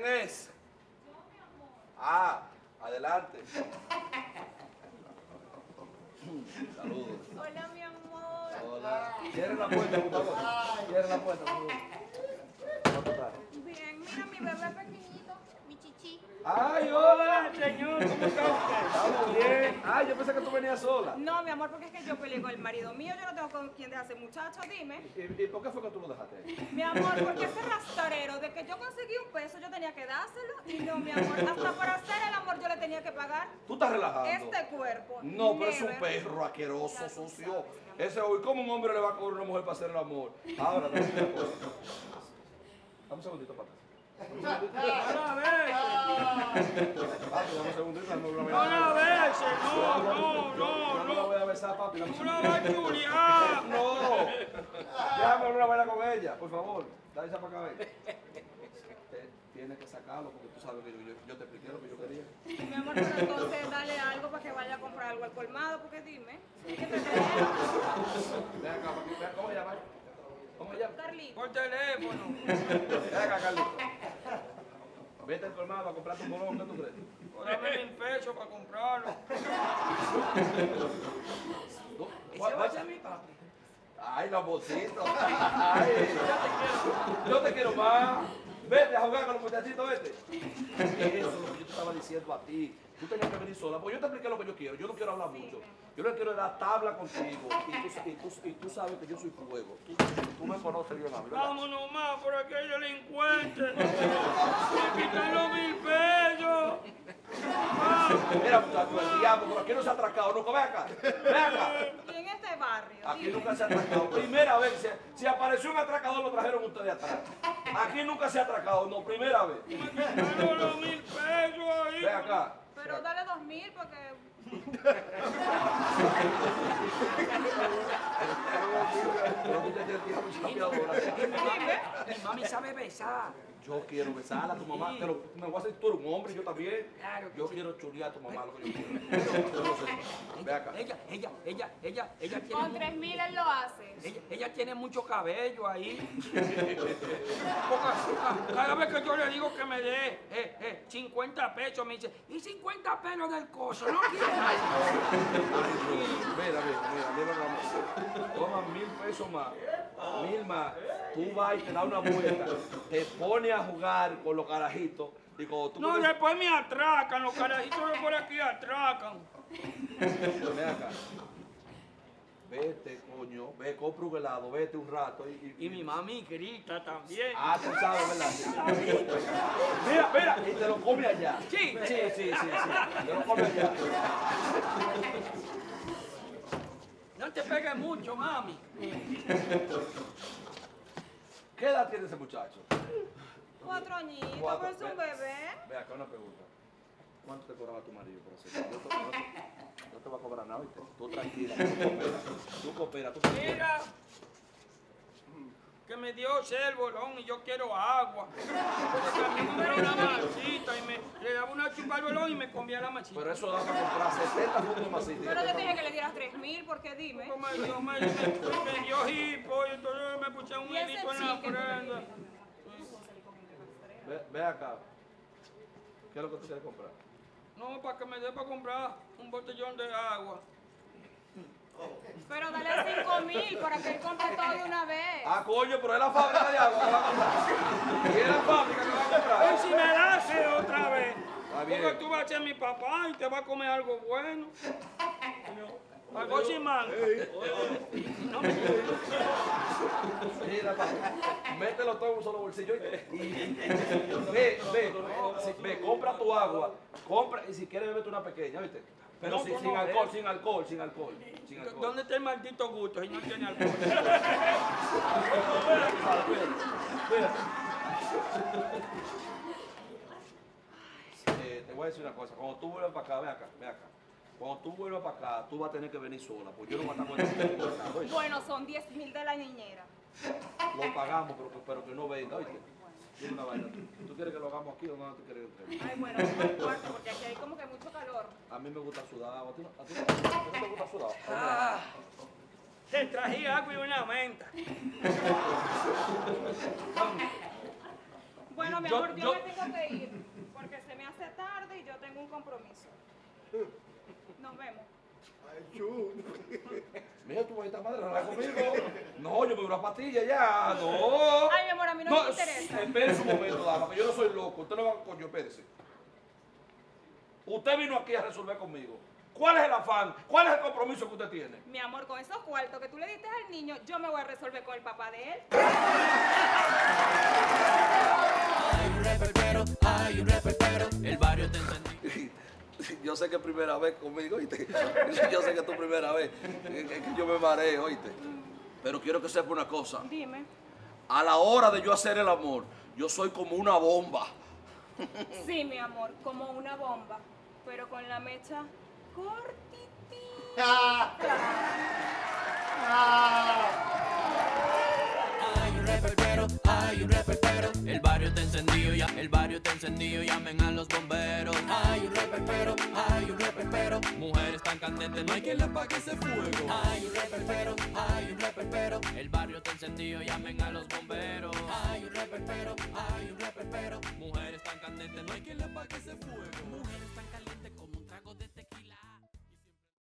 ¿Quién es? Ah, adelante. Saludos. Hola, mi amor. Hola. Cierra la puerta, Gustavo. Cierra la puerta, Bien, mira mi bebé pequeño. Ay, hola, señor. ¿Cómo está usted? Estamos bien. Ay, yo pensé que tú venías sola. No, mi amor, porque es que yo peleé con el marido mío, yo no tengo con quién dejarse muchacho, dime. ¿Y, y por qué fue que tú lo dejaste? Mi amor, porque ese rastrero, de que yo conseguí un peso, yo tenía que dárselo. Y no, mi amor, hasta por hacer el amor yo le tenía que pagar. Tú estás relajando. Este cuerpo. No, pero es un perro asqueroso, sucio. Ese hoy, ¿cómo un hombre le va a cobrar a una mujer para hacer el amor? Ahora, cosa. Dame un segundito para atrás. Un segundito, dame una una vez, no, no, no, no la no. voy a besar, papi. Tú la a chulear. No. Déjame una vaina con ella, por favor. Dale esa para acá, Tienes que sacarlo porque tú sabes que yo, yo, te expliqué lo que yo quería. Mi amor, pero entonces dale algo para que vaya a comprar algo al colmado, porque dime. ¿Qué te? Ven acá, papi. ¿cómo llama? ¿Cómo llama? Carlito. Por teléfono. Ven acá, Carlito. Vete al colmado a comprarte un bolón, ¿qué tú crees? Dame mil pesos para comprarlo. Ese va a ser mi papi. Ay, los bolsitos. Ay, yo te quiero más. Vete a jugar con los muchachitos, vete. Eso es lo que yo te estaba diciendo a ti. Tú tenías que venir sola, porque yo te expliqué lo que yo quiero. Yo no quiero hablar mucho. Yo le quiero dar tabla contigo. Y tú, y tú- y tú sabes que yo soy fuego. Tú, tú me conoces bien a mí, ¿verdad? Vámonos más por aquel delincuente. Me quitan los mil pesos. Mira, muchacho, el diablo, por aquí no se ha atracado. No, ven acá. Ven acá. Y en este barrio. Aquí dime. nunca se ha atracado. Primera vez. Si, si apareció un atracador, lo trajeron ustedes atrás. Aquí nunca se ha atracado. No, primera vez. Los mil pesos ahí. Ven acá. Pero dale dos mil porque Pero tú te tienes que ir a mi mami sabe besar. Yo quiero besarla a tu mamá, pero me voy a hacer tú eres un hombre, yo también. Claro Yo sí. quiero chulear a tu mamá lo que yo quiero. Ve acá. Ella, ella, ella, ella, ella tiene, con tres mil él lo hace. ella, ella tiene mucho cabello ahí. Cada vez que yo le digo que me dé eh, eh, 50 pesos, me dice, y 50 pesos del coso, no quiere. Ay, Mira, mira, mira, mira pesos más, mil más. Tú vas y te das una vuelta, te pones a jugar con los carajitos y cuando tú No, después me atracan, los carajitos de por aquí atracan. Ven acá. Vete, coño, ve, compra un helado, vete un rato y, y- Y mi mami grita también. Ah, tú sabes, ¿verdad? Mira, mira, y te lo come allá. Sí. sí, sí, sí, sí. Te lo come allá. No te pegues mucho, mami. ¿Qué edad tiene ese muchacho? Cuatro añitos, Cuatro. pero es un bebé. Ve acá una pregunta. ¿Cuánto te cobraba tu marido por hacer eso? No, te- va a cobrar nada, ¿viste? Tú tranquila, tú cooperas. Tú cooperas, tú cooperas. Mira, que me dio el bolón y yo quiero agua. Porque también compré una masita y me le daba una chupa al bolón y me comía la masita. Pero eso da para comprar 70 fundos de masita. Pero te dije que le dieras tres mil, porque dime. Como me dio, me, me- me dio hipo y entonces me puse un ¿Y ese hilito en la prenda. Ve, ve acá. ¿Qué es lo que tú quieres comprar? No, para que me dé para comprar un botellón de agua. Pero mil para que él compre todo de una vez. Ah, coño, pero es la fábrica de agua que va a comprar. Y es la fábrica que va a comprar. si me das sed otra vez, porque tú vas a ser mi papá y te vas a comer algo bueno. Algo sin mango. No me Mira, papi, mételo todo en un solo bolsillo y, y- ve, ve, si- ve, compra tu agua, compra y si quieres bebete una pequeña, ¿viste? Pero No, sin, no, sin alcohol, sin alcohol, sin alcohol, sin alcohol. ¿Dónde está el maldito gusto si no tiene alcohol? Eh, te voy a decir una cosa, cuando tú vuelvas para acá, ve acá, ve acá. Cuando tú vuelvas para acá, tú vas a tener que venir sola, porque yo no voy a estar con. Bueno, son diez mil de la niñera. Lo pagamos, pero, que- pero que no venga, ¿oíste? Dime una vaina. ¿Tú, quieres que lo hagamos aquí o no tú quieres que lo Ay, bueno, al cuarto, porque aquí hay como que mucho calor. A mí me gusta sudado. ¿A ti no, a ti no, a ti no te gusta sudado? Ah, te traje agua y una menta. Bueno, mi Yo- amor, yo, yo- me tengo que ir, porque se me hace tarde y yo compromiso. Nos vemos. Mira, tú esta madre, no la conmigo. No, yo me doy una pastilla ya. No. Ay, mi amor, a mí no me interesa. Espérese un momento, dama, que yo no soy loco. Usted no va coño, espérese. Usted vino aquí a resolver conmigo. ¿Cuál es el afán? ¿Cuál es el compromiso que usted tiene? Mi amor, con esos cuartos que tú le diste al niño, yo me voy a resolver con el papá de él. Hay un reperpero, hay un reperpero, el barrio te encendió. Yo sé que es primera vez conmigo, ¿oíste? Yo sé que es tu primera vez. Es que yo me mareo, ¿oíste? Pero quiero que sepa una cosa. Dime. A la hora de yo hacer el amor, yo soy como una bomba. Sí, mi amor, como una bomba, pero con la mecha cortitita. Hay un reperpero, hay un reperpero, el barrio te encendido ya, el barrio te encendido, llamen a los bomberos. Hay un reperpero, hay un reperpero, mujeres tan candentes, no hay quien le apague ese fuego. Hay un reperpero, hay un reperpero, te encendido, llamen a los bomberos. Hay un reperpero, hay un reperpero, mujeres tan candentes, no hay quien le apague ese fuego.